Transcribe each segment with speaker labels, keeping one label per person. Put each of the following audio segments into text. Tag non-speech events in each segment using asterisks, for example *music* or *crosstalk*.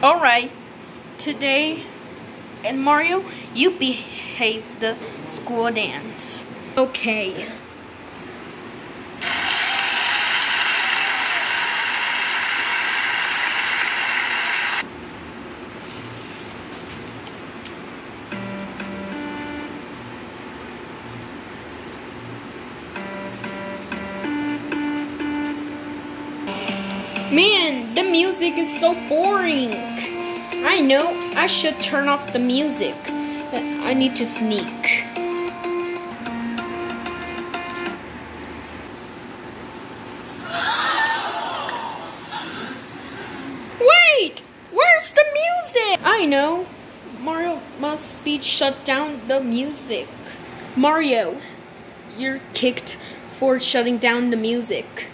Speaker 1: Alright, today, and Mario, you behave the school dance. Okay. Man, music is so boring. I know, I should turn off the music. I need to sneak. *gasps* Wait! Where's the music? I know. Mario must be shut down the music. Mario, you're kicked for shutting down the music.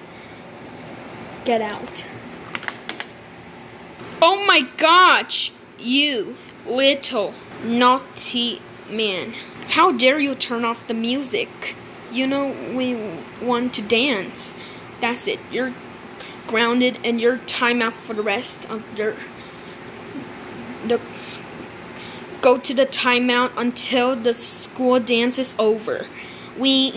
Speaker 1: Get out. Oh my gosh! You little naughty man. How dare you turn off the music? You know we want to dance. That's it. You're grounded and you're timeout for the rest of your the go to the timeout until the school dance is over. We